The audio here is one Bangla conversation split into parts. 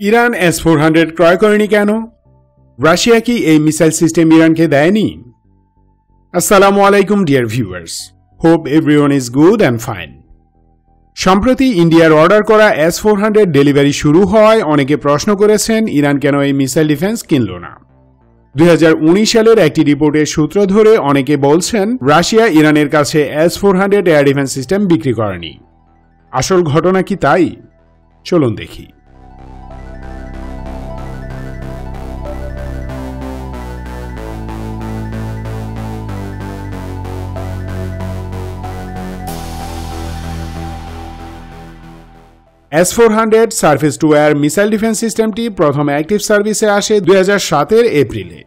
ইরান এস ফোর হান্ড্রেড ক্রয় করেনি কেন? রাশিয়া কি এই মিসাইল সিস্টেম ইরানকে দেয়নি? আসসালামু আলাইকুম, dear viewers. Hope everyone is good and fine. সম্প্রতি ইন্ডিয়ার অর্ডার করা এস ফোর হান্ড্রেড ডেলিভারি শুরু হওয়ায় অনেকে প্রশ্ন করেছেন, ইরান কেন এই মিসাইল ডিফেন্স কিনল না? দুই হাজার উনিশ সালের একটি রিপোর্টের সূত্র ধরে অনেকে বলছেন, রাশিয়া ইরানের কাছে S four hundred air defence system বিক্রি করেনি। আসল ঘটনা কি তাই? চলুন দেখি। S four hundred service to air missile defence সিস্টেমটি প্রথম অ্যাক্টিভ সার্ভিসে আসে দুই হাজার সাতের এপ্রিলে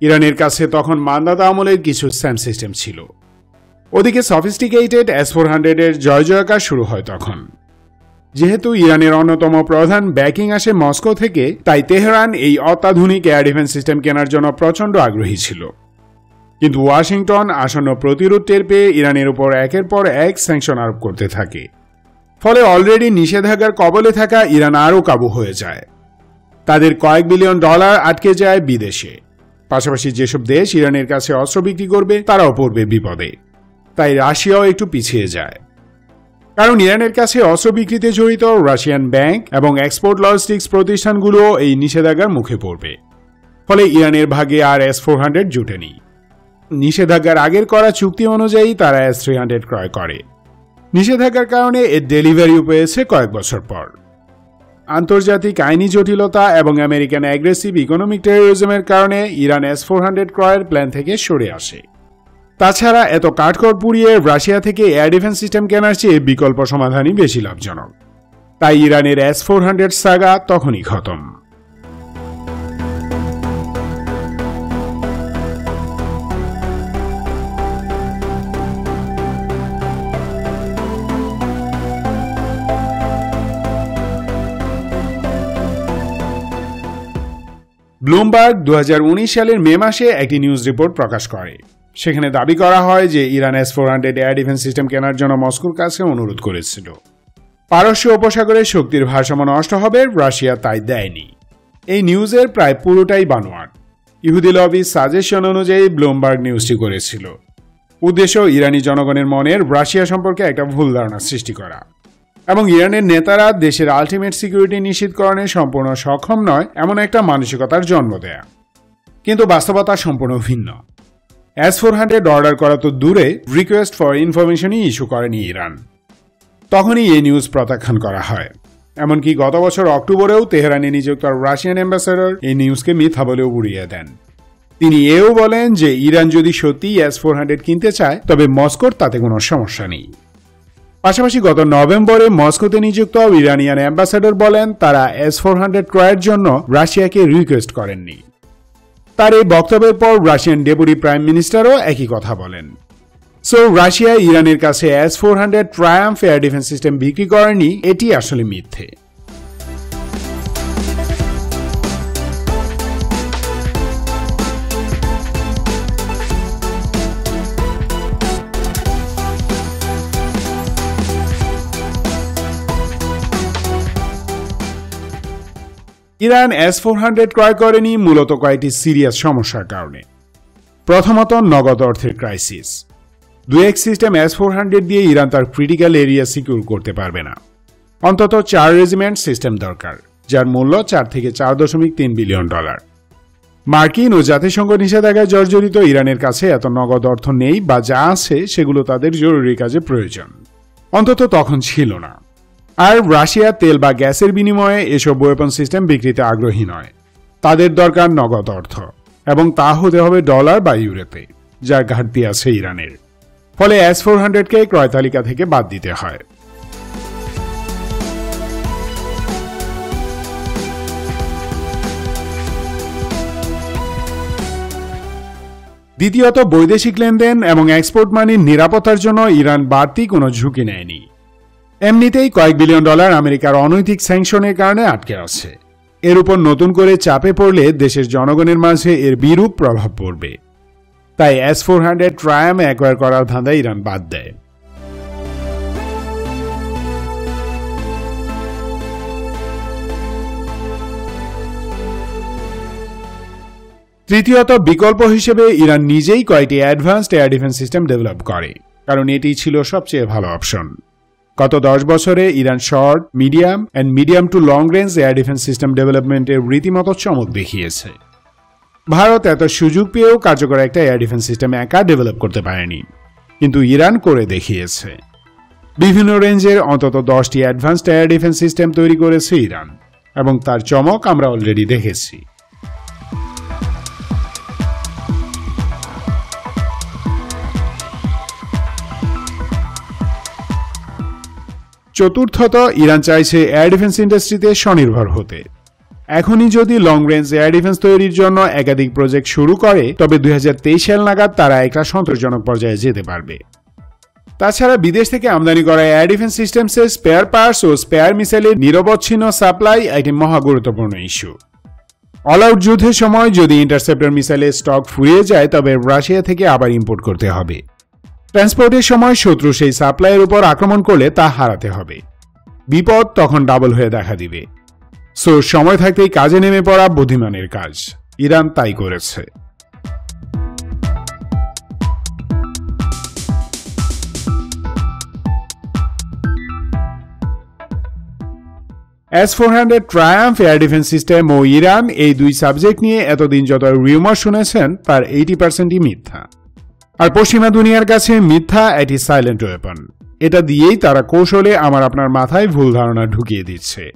ইরানের কাছে তখন মান্দাদা আমলের কিছু স্যাম সিস্টেম ছিল। ওদিকে সফিস্টিকেটেড এস ফোর হান্ড্রেডের জয় জয়কার শুরু হয় তখন। যেহেতু ইরানের অন্যতম প্রধান ব্যাকিং আসে মস্কো থেকে, তাই তেহরান এই অত্যাধুনিক এয়ার ডিফেন্স সিস্টেম কেনার জন্য প্রচণ্ড আগ্রহী ছিল। কিন্তু ওয়াশিংটন আসন্ন প্রতিরোধ টের পেয়ে ইরানের উপর একের পর এক স্যাংশন আরোপ করতে থাকে। ফলে অলরেডি নিষেধাজ্ঞার কবলে থাকা ইরান আরও কাবু হয়ে যায়। তাদের কয়েক বিলিয়ন ডলার আটকে যায় বিদেশে। পাশাপাশি যেসব দেশ ইরানের কাছে অস্ত্র বিক্রি করবে, তারাও পড়বে বিপদে। তাই রাশিয়াও একটু পিছিয়ে যায়। কারণ ইরানের কাছে অস্ত্র বিক্রিতে জড়িত রাশিয়ান ব্যাংক এবং এক্সপোর্ট লজিস্টিক্স প্রতিষ্ঠানগুলোও এই নিষেধাজ্ঞার মুখে পড়বে। ফলে ইরানের ভাগে আর এস ফোর হান্ড্রেড জুটেনি নিষেধাজ্ঞার আগের করা চুক্তি অনুযায়ী তারা এস থ্রি হান্ড্রেড ক্রয় করে। নিষেধাজ্ঞার কারণে এর ডেলিভারিও পেয়েছে কয়েক বছর পর। আন্তর্জাতিক আইনি জটিলতা এবং আমেরিকান অ্যাগ্রেসিভ ইকোনমিক টেরোরিজমের কারণে ইরান এস ফোর হান্ড্রেড ক্রয়ের প্ল্যান থেকে সরে আসে। তাছাড়া এত কাঠখড় পুড়িয়ে রাশিয়া থেকে এয়ার ডিফেন্স সিস্টেম কেনার চেয়ে বিকল্প সমাধানই বেশি লাভজনক। তাই ইরানের এস ফোর হান্ড্রেড সাগা তখনই খতম। ব্লুমবার্গ দু হাজার উনিশ সালের মে মাসে একটি নিউজ রিপোর্ট প্রকাশ করে। সেখানে দাবি করা হয় যে Iran S four hundred air defence system কেনার জন্য মস্কোর কাছে অনুরোধ করেছিল। পারস্য উপসাগরে শক্তির ভারসাম্য নষ্ট হবে, রাশিয়া তাই দেয়নি। এই নিউজের প্রায় পুরোটাই বানোয়ার ইহুদি লবি সাজেশন অনুযায়ী ব্লুমবার্গ নিউজটি করেছিল। উদ্দেশ্য ইরানি জনগণের মনের রাশিয়া সম্পর্কে একটা ভুল ধারণা সৃষ্টি করা। এবং ইরানের নেতারা দেশের আলটিমেট সিকিউরিটি নিশ্চিতকরণে সম্পূর্ণ সক্ষম নয়, এমন একটা মানসিকতার জন্ম দেয়া। কিন্তু বাস্তবতা সম্পূর্ণ ভিন্ন। এস ফোর হান্ড্রেড অর্ডার করা তো দূরে রিকোয়েস্ট ফর ইনফরমেশনই ইস্যু করেনি ইরান। তখনই এই নিউজ প্রত্যাখ্যান করা হয়। এমনকি গত বছর অক্টোবরেও তেহরানে নিযুক্ত রাশিয়ান অ্যাম্বাসেডর এই নিউজকে মিথ্যা বলেও উড়িয়ে দেন। তিনি এও বলেন যে ইরান যদি সত্যি এস ফোর হান্ড্রেড কিনতে চায়, তবে মস্কোর তাতে কোনো সমস্যা নেই। পাশাপাশি গত নভেম্বরে মস্কোতে নিযুক্ত ইরানিয়ান অ্যাম্বাসাডর বলেন, তারা এস ফোর হান্ড্রেড ক্রয়ের জন্য রাশিয়াকে রিকোয়েস্ট করেননি। তার এই বক্তব্যের পর রাশিয়ান ডেপুটি প্রাইম মিনিস্টারও একই কথা বলেন। সো, রাশিয়া ইরানের কাছে S four hundred triumph air defence system বিক্রি করেনি, এটি আসলে মিথ্যে। ইরান এস ফোর হান্ড্রেড ক্রয় করেনি, মূলত কয়েকটি সিরিয়াস সমস্যার কারণে। প্রথমত, নগদ অর্থের ক্রাইসিস দু এক সিস্টেম এস ফোর হান্ড্রেড দিয়ে ইরান তার ক্রিটিক্যাল এরিয়া সিকিউর করতে পারবে না। অন্তত চার রেজিমেন্ট সিস্টেম দরকার, যার মূল্য চার থেকে চার দশমিক তিন বিলিয়ন ডলার মার্কিন ও জাতিসংঘ নিষেধাজ্ঞায় জর্জরিত ইরানের কাছে এত নগদ অর্থ নেই বা যা আছে, সেগুলো তাদের জরুরি কাজে প্রয়োজন। অন্তত তখন ছিল না। আর রাশিয়া তেল বা গ্যাসের বিনিময়ে এসব ওয়েপন সিস্টেম বিক্রিতে আগ্রহী নয়। তাদের দরকার নগদ অর্থ এবং তা হতে হবে ডলার বা ইউরোতে যার ঘাটতি আছে ইরানের। ফলে এস ফোর হান্ড্রেডকে ক্রয় তালিকা থেকে বাদ দিতে হয়। দ্বিতীয়ত বৈদেশিক লেনদেন এবং এক্সপোর্ট মানির নিরাপত্তার জন্য ইরান বাড়তি কোনো ঝুঁকি নেয়নি। এমনিতেই কয়েক বিলিয়ন ডলার আমেরিকার অনৈতিক স্যাংশনের কারণে আটকে আছে। এর উপর নতুন করে চাপে পড়লে দেশের জনগণের মাঝে এর বিরূপ প্রভাব পড়বে। তাই S four hundred triumph acquire করার ধাঁধা ইরান বাদ দেয়। তৃতীয়ত, বিকল্প হিসেবে ইরান নিজেই কয়েকটি advanced air defence system develop করে, কারণ এটি ছিল সবচেয়ে ভালো অপশন গত দশ বছরে Iran short, medium and medium to long range air defence system ডেভেলপমেন্টের রীতিমতো চমক দেখিয়েছে। ভারত এত সুযোগ পেয়েও কার্যকর একটা এয়ার ডিফেন্স সিস্টেম একা ডেভেলপ করতে পারেনি, কিন্তু ইরান করে দেখিয়েছে। বিভিন্ন রেঞ্জের অন্তত দশটি অ্যাডভান্সড এয়ার ডিফেন্স সিস্টেম তৈরি করেছে ইরান, এবং তার চমক আমরা অলরেডি দেখেছি। চতুর্থত ইরান চাইছে এয়ার ডিফেন্স ইন্ডাস্ট্রিতে স্বনির্ভর হতে। এখনই যদি লং রেঞ্জ এয়ার ডিফেন্স তৈরির জন্য একাধিক প্রজেক্ট শুরু করে, তবে দু হাজার তেইশ সাল নাগাদ তারা একটা সন্তোষজনক পর্যায়ে যেতে পারবে। তাছাড়া বিদেশ থেকে আমদানি করা এয়ার ডিফেন্স সিস্টেমসের স্পেয়ার পার্টস ও স্পেয়ার মিসাইলের নিরবচ্ছিন্ন সাপ্লাই একটি মহা গুরুত্বপূর্ণ ইস্যু অল আউট যুদ্ধের সময় যদি ইন্টারসেপ্টর মিসাইলের স্টক ফুরিয়ে যায়, তবে রাশিয়া থেকে আবার ইম্পোর্ট করতে হবে। ট্রান্সপোর্টের সময় শত্রু সেই সাপ্লাইয়ের উপর আক্রমণ করলে তা হারাতে হবে। বিপদ তখন ডাবল হয়ে দেখা দিবে। সো, সময় থাকতেই কাজে নেমে পড়া বুদ্ধিমানের কাজ। ইরান তাই করেছে। S four hundred triumph air defence system ও ইরান এই দুই সাবজেক্ট নিয়ে এতদিন যত রিউমার শুনেছেন, তার এইটি পার্সেন্টই মিথ্যা। আর পশ্চিমা দুনিয়ার কাছে মিথ্যা একটি সাইলেন্ট ওয়েপন এটা দিয়েই তারা কৌশলে আমার আপনার মাথায় ভুল ধারণা ঢুকিয়ে দিচ্ছে।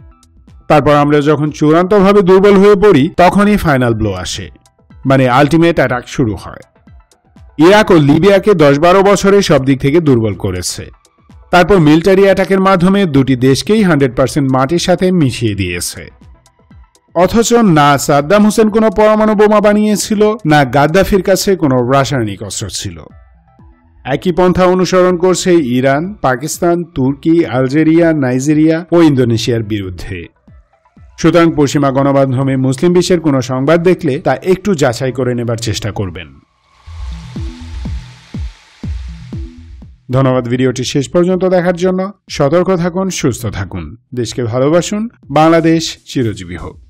তারপর আমরা যখন চূড়ান্তভাবে দুর্বল হয়ে পড়ি, তখনই ফাইনাল ব্লো আসে। মানে আলটিমেট অ্যাটাক শুরু হয়। ইরাক ও লিবিয়াকে দশ বারো বছরে সব দিক থেকে দুর্বল করেছে। তারপর মিলিটারি অ্যাটাকের মাধ্যমে দুটি দেশকেই হান্ড্রেড পার্সেন্ট মাটির সাথে মিশিয়ে দিয়েছে। অথচ না সাদ্দাম হোসেন কোনো পরমাণু বোমা বানিয়েছিল, না গাদ্দাফির কাছে কোনো রাসায়নিক অস্ত্র ছিল। একই পন্থা অনুসরণ করছে ইরান, পাকিস্তান, তুর্কি, আলজেরিয়া, নাইজেরিয়া ও ইন্দোনেশিয়ার বিরুদ্ধে। সুতরাং পশ্চিমা গণমাধ্যমে মুসলিম বিশ্বের কোনো সংবাদ দেখলে তা একটু যাচাই করে নেবার চেষ্টা করবেন। ধন্যবাদ ভিডিওটি শেষ পর্যন্ত দেখার জন্য। সতর্ক থাকুন, সুস্থ থাকুন। দেশকে ভালোবাসুন। বাংলাদেশ চিরজীবী হোক।